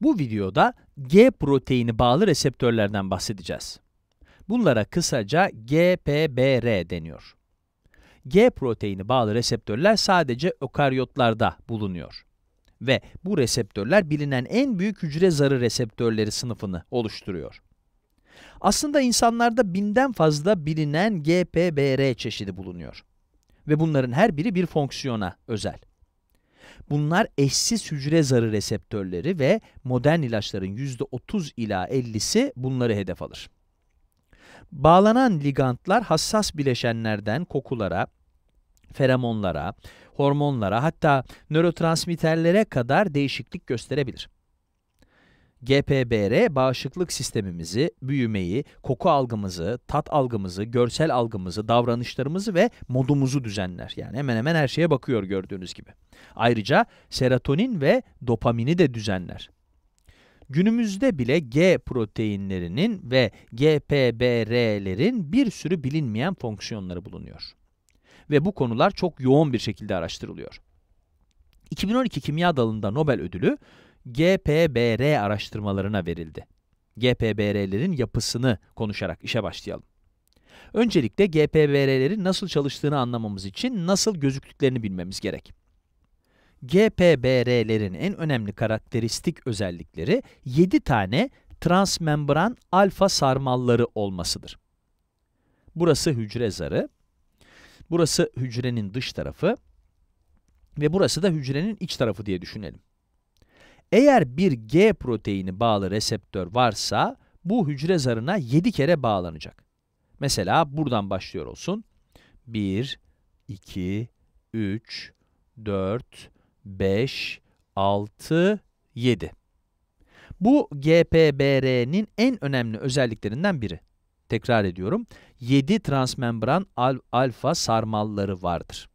Bu videoda G proteini bağlı reseptörlerden bahsedeceğiz. Bunlara kısaca GPBR deniyor. G proteini bağlı reseptörler sadece ökaryotlarda bulunuyor. Ve bu reseptörler bilinen en büyük hücre zarı reseptörleri sınıfını oluşturuyor. Aslında insanlarda binden fazla bilinen GPBR çeşidi bulunuyor. Ve bunların her biri bir fonksiyona özel. Bunlar eşsiz hücre zarı reseptörleri ve modern ilaçların %30 ila 50'si bunları hedef alır. Bağlanan ligandlar hassas bileşenlerden kokulara, feromonlara, hormonlara hatta nörotransmitterlere kadar değişiklik gösterebilir. GPBR, bağışıklık sistemimizi, büyümeyi, koku algımızı, tat algımızı, görsel algımızı, davranışlarımızı ve modumuzu düzenler. Yani hemen hemen her şeye bakıyor gördüğünüz gibi. Ayrıca serotonin ve dopamini de düzenler. Günümüzde bile G proteinlerinin ve GPBR'lerin bir sürü bilinmeyen fonksiyonları bulunuyor. Ve bu konular çok yoğun bir şekilde araştırılıyor. 2012 kimya dalında Nobel ödülü GPBR araştırmalarına verildi. GPBR'lerin yapısını konuşarak işe başlayalım. Öncelikle GPBR'lerin nasıl çalıştığını anlamamız için nasıl gözüktüklerini bilmemiz gerek. GPBR'lerin en önemli karakteristik özellikleri 7 tane transmembran alfa sarmalları olmasıdır. Burası hücre zarı, burası hücrenin dış tarafı ve burası da hücrenin iç tarafı diye düşünelim. Eğer bir G proteini bağlı reseptör varsa, bu hücre zarına 7 kere bağlanacak. Mesela buradan başlıyor olsun. 1, 2, 3, 4, 5, 6, 7. Bu GPBR'nin en önemli özelliklerinden biri. Tekrar ediyorum, 7 transmembran al alfa sarmalları vardır.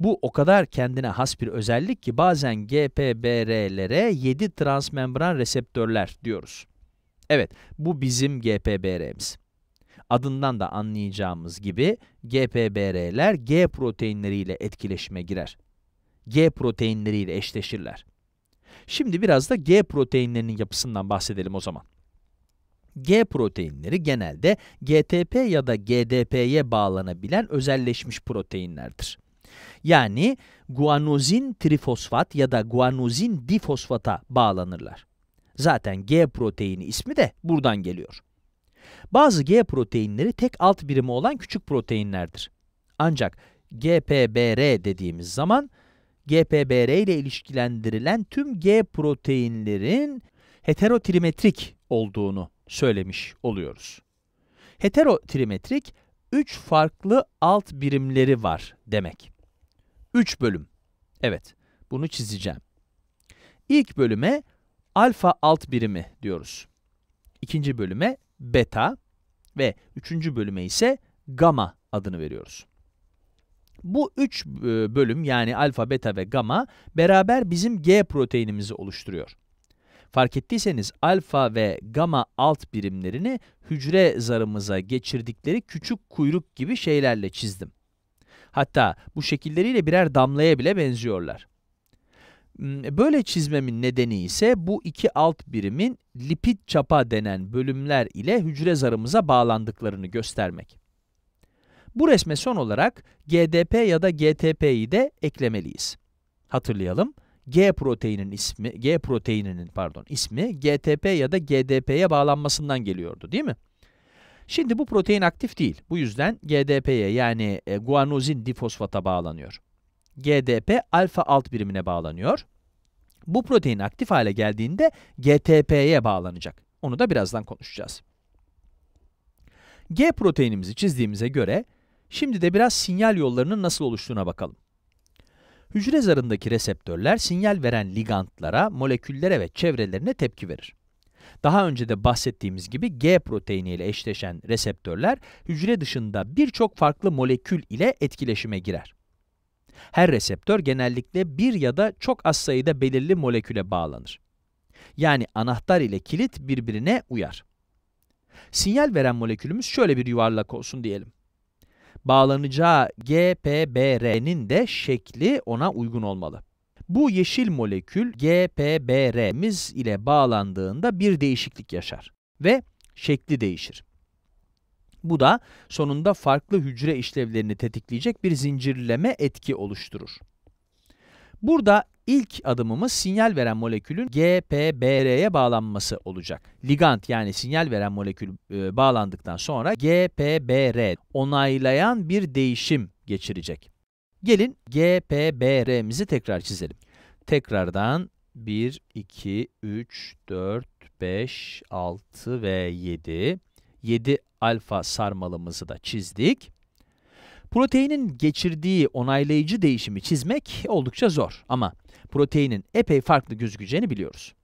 Bu o kadar kendine has bir özellik ki bazen GPBR'lere 7 transmembran reseptörler diyoruz. Evet, bu bizim GPBR'miz. Adından da anlayacağımız gibi GPBR'ler G proteinleriyle etkileşime girer. G proteinleriyle eşleşirler. Şimdi biraz da G proteinlerinin yapısından bahsedelim o zaman. G proteinleri genelde GTP ya da GDP'ye bağlanabilen özelleşmiş proteinlerdir. Yani guanozin trifosfat ya da guanozin difosfata bağlanırlar. Zaten G proteini ismi de buradan geliyor. Bazı G proteinleri tek alt birimi olan küçük proteinlerdir. Ancak GPBR dediğimiz zaman GPBR ile ilişkilendirilen tüm G proteinlerin heterotrimetrik olduğunu söylemiş oluyoruz. Heterotrimetrik, 3 farklı alt birimleri var demek. 3 bölüm. Evet, bunu çizeceğim. İlk bölüme alfa alt birimi diyoruz. İkinci bölüme beta ve üçüncü bölüme ise gamma adını veriyoruz. Bu üç e, bölüm yani alfa, beta ve gamma beraber bizim G proteinimizi oluşturuyor. Fark ettiyseniz alfa ve gamma alt birimlerini hücre zarımıza geçirdikleri küçük kuyruk gibi şeylerle çizdim. Hatta bu şekilleriyle birer damlaya bile benziyorlar. Hmm, böyle çizmemin nedeni ise bu iki alt birimin lipid çapa denen bölümler ile hücre zarımıza bağlandıklarını göstermek. Bu resme son olarak GDP ya da GTP'yi de eklemeliyiz. Hatırlayalım. G proteinin ismi, G proteininin pardon ismi GTP ya da GDP'ye bağlanmasından geliyordu değil mi? Şimdi bu protein aktif değil. Bu yüzden GDP'ye yani e, guanozin difosfata bağlanıyor. GDP alfa alt birimine bağlanıyor. Bu protein aktif hale geldiğinde GTP'ye bağlanacak. Onu da birazdan konuşacağız. G proteinimizi çizdiğimize göre, şimdi de biraz sinyal yollarının nasıl oluştuğuna bakalım. Hücre zarındaki reseptörler sinyal veren ligandlara, moleküllere ve çevrelerine tepki verir. Daha önce de bahsettiğimiz gibi G proteini ile eşleşen reseptörler hücre dışında birçok farklı molekül ile etkileşime girer. Her reseptör genellikle bir ya da çok az sayıda belirli moleküle bağlanır. Yani anahtar ile kilit birbirine uyar. Sinyal veren molekülümüz şöyle bir yuvarlak olsun diyelim. Bağlanacağı GPBR'nin de şekli ona uygun olmalı. Bu yeşil molekül GPBR'miz ile bağlandığında bir değişiklik yaşar ve şekli değişir. Bu da sonunda farklı hücre işlevlerini tetikleyecek bir zincirleme etki oluşturur. Burada ilk adımımız sinyal veren molekülün GPBR'ye bağlanması olacak. Ligand yani sinyal veren molekül e, bağlandıktan sonra GPBR onaylayan bir değişim geçirecek. Gelin GPBR'mizi tekrar çizelim. Tekrardan 1, 2, 3, 4, 5, 6 ve 7. 7 alfa sarmalımızı da çizdik. Proteinin geçirdiği onaylayıcı değişimi çizmek oldukça zor ama proteinin epey farklı gözükeceğini biliyoruz.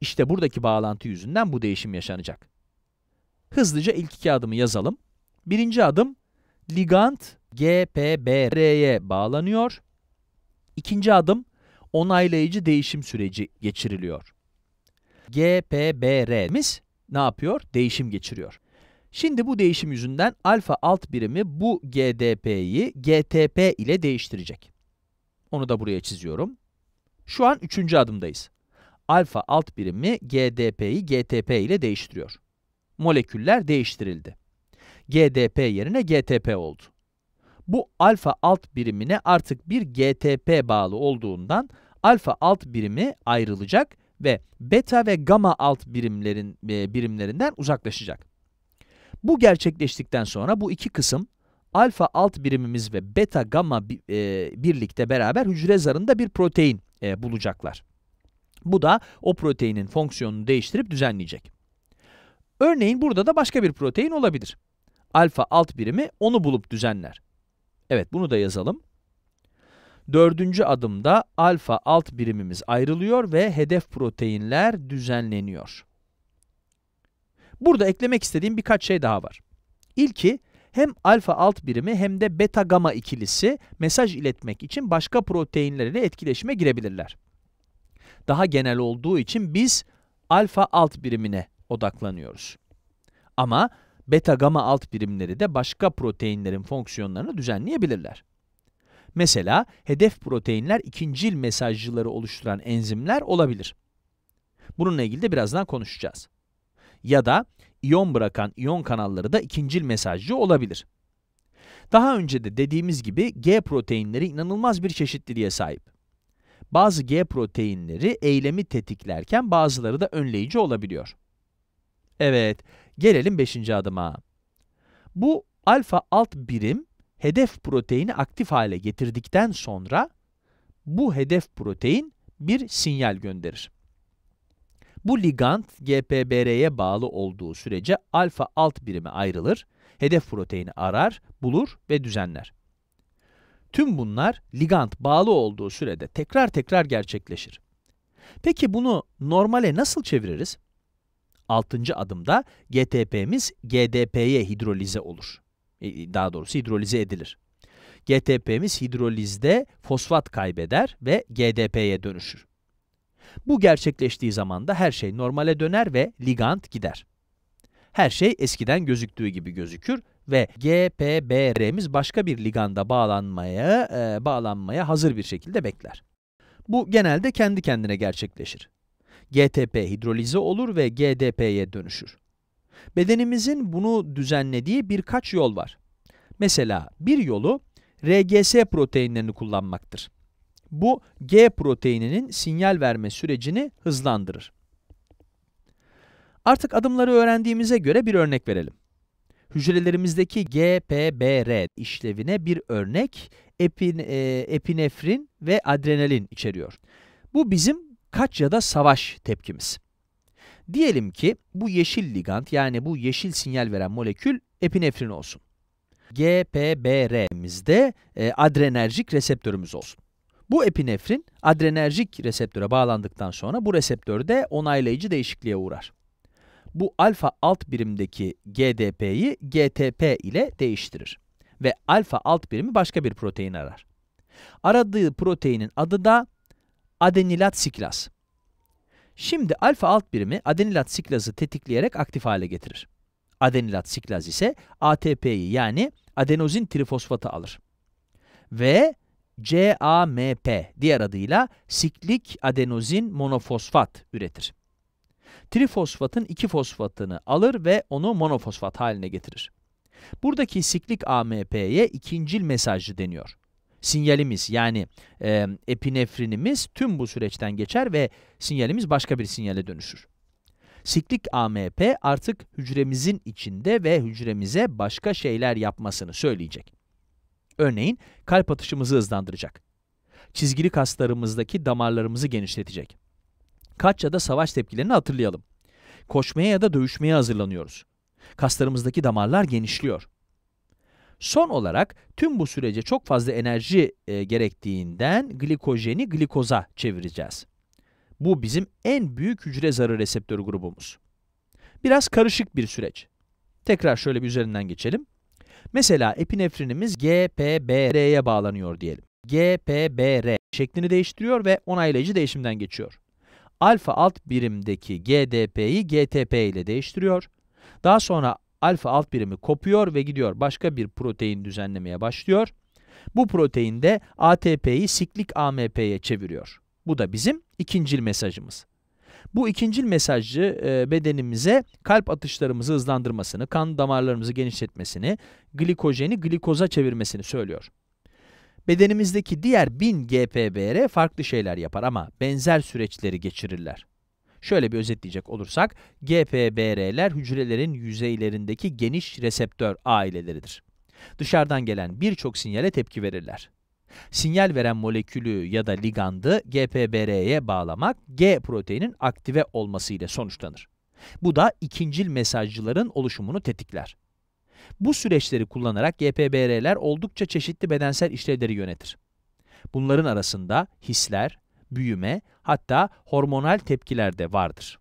İşte buradaki bağlantı yüzünden bu değişim yaşanacak. Hızlıca ilk iki adımı yazalım. Birinci adım, ligand GPBR'ye bağlanıyor. İkinci adım, onaylayıcı değişim süreci geçiriliyor. GPBR'miz ne yapıyor? Değişim geçiriyor. Şimdi bu değişim yüzünden alfa alt birimi bu GDP'yi GTP ile değiştirecek. Onu da buraya çiziyorum. Şu an üçüncü adımdayız. Alfa alt birimi GDP'yi GTP ile değiştiriyor. Moleküller değiştirildi. GDP yerine GTP oldu. Bu alfa alt birimine artık bir GTP bağlı olduğundan alfa alt birimi ayrılacak ve beta ve gamma alt birimlerin e, birimlerinden uzaklaşacak. Bu gerçekleştikten sonra bu iki kısım alfa alt birimimiz ve beta gamma e, birlikte beraber hücre zarında bir protein e, bulacaklar. Bu da o proteinin fonksiyonunu değiştirip düzenleyecek. Örneğin burada da başka bir protein olabilir. Alfa alt birimi onu bulup düzenler. Evet, bunu da yazalım. Dördüncü adımda alfa alt birimimiz ayrılıyor ve hedef proteinler düzenleniyor. Burada eklemek istediğim birkaç şey daha var. İlki, hem alfa alt birimi hem de beta gamma ikilisi mesaj iletmek için başka proteinlerle etkileşime girebilirler. Daha genel olduğu için biz alfa alt birimine odaklanıyoruz. Ama beta gamma alt birimleri de başka proteinlerin fonksiyonlarını düzenleyebilirler. Mesela hedef proteinler ikincil mesajcıları oluşturan enzimler olabilir. Bununla ilgili de birazdan konuşacağız. Ya da iyon bırakan iyon kanalları da ikincil mesajcı olabilir. Daha önce de dediğimiz gibi G proteinleri inanılmaz bir çeşitliliğe sahip. Bazı G proteinleri eylemi tetiklerken bazıları da önleyici olabiliyor. Evet, gelelim 5. adıma. Bu alfa alt birim hedef proteini aktif hale getirdikten sonra bu hedef protein bir sinyal gönderir. Bu ligand GPBR'ye bağlı olduğu sürece alfa alt birimi ayrılır, hedef proteini arar, bulur ve düzenler. Tüm bunlar ligand bağlı olduğu sürede tekrar tekrar gerçekleşir. Peki bunu normale nasıl çeviririz? Altıncı adımda GTP'miz GDP'ye hidrolize olur. E, daha doğrusu hidrolize edilir. GTP'miz hidrolizde fosfat kaybeder ve GDP'ye dönüşür. Bu gerçekleştiği zaman da her şey normale döner ve ligand gider. Her şey eskiden gözüktüğü gibi gözükür ve GPBR'miz başka bir liganda bağlanmaya, e, bağlanmaya hazır bir şekilde bekler. Bu genelde kendi kendine gerçekleşir. GTP hidrolize olur ve GDP'ye dönüşür. Bedenimizin bunu düzenlediği birkaç yol var. Mesela bir yolu RGS proteinlerini kullanmaktır. Bu G proteininin sinyal verme sürecini hızlandırır. Artık adımları öğrendiğimize göre bir örnek verelim. Hücrelerimizdeki GPBR işlevine bir örnek epin, e, epinefrin ve adrenalin içeriyor. Bu bizim kaç ya da savaş tepkimiz. Diyelim ki bu yeşil ligand yani bu yeşil sinyal veren molekül epinefrin olsun. GPBR'mizde e, adrenerjik reseptörümüz olsun. Bu epinefrin adrenerjik reseptöre bağlandıktan sonra bu reseptörde onaylayıcı değişikliğe uğrar. Bu alfa alt birimdeki GDP'yi GTP ile değiştirir ve alfa alt birimi başka bir protein arar. Aradığı proteinin adı da adenilat siklaz. Şimdi alfa alt birimi adenilat siklazı tetikleyerek aktif hale getirir. Adenilat siklaz ise ATP'yi yani adenozin trifosfatı alır. Ve CAMP, diğer adıyla siklik adenozin monofosfat üretir. Trifosfatın iki fosfatını alır ve onu monofosfat haline getirir. Buradaki siklik AMP'ye ikincil mesajcı deniyor. Sinyalimiz yani e, epinefrinimiz tüm bu süreçten geçer ve sinyalimiz başka bir sinyale dönüşür. Siklik AMP artık hücremizin içinde ve hücremize başka şeyler yapmasını söyleyecek. Örneğin kalp atışımızı hızlandıracak. Çizgili kaslarımızdaki damarlarımızı genişletecek. Kaç ya da savaş tepkilerini hatırlayalım. Koşmaya ya da dövüşmeye hazırlanıyoruz. Kaslarımızdaki damarlar genişliyor. Son olarak tüm bu sürece çok fazla enerji e, gerektiğinden glikojeni glikoza çevireceğiz. Bu bizim en büyük hücre zarı reseptörü grubumuz. Biraz karışık bir süreç. Tekrar şöyle bir üzerinden geçelim. Mesela epinefrinimiz GPBR'ye bağlanıyor diyelim. GPBR şeklini değiştiriyor ve onaylayıcı değişimden geçiyor. Alfa alt birimdeki GDP'yi GTP ile değiştiriyor. Daha sonra alfa alt birimi kopuyor ve gidiyor başka bir protein düzenlemeye başlıyor. Bu protein de ATP'yi siklik AMP'ye çeviriyor. Bu da bizim ikincil mesajımız. Bu ikincil mesajı e, bedenimize kalp atışlarımızı hızlandırmasını, kan damarlarımızı genişletmesini, glikojeni glikoza çevirmesini söylüyor. Bedenimizdeki diğer 1000 GPBR farklı şeyler yapar ama benzer süreçleri geçirirler. Şöyle bir özetleyecek olursak, GPBR'ler hücrelerin yüzeylerindeki geniş reseptör aileleridir. Dışarıdan gelen birçok sinyale tepki verirler. Sinyal veren molekülü ya da ligandı GPBR'ye bağlamak, G proteinin aktive olması ile sonuçlanır. Bu da ikincil mesajcıların oluşumunu tetikler. Bu süreçleri kullanarak GPBR'ler oldukça çeşitli bedensel işlevleri yönetir. Bunların arasında hisler, büyüme, hatta hormonal tepkiler de vardır.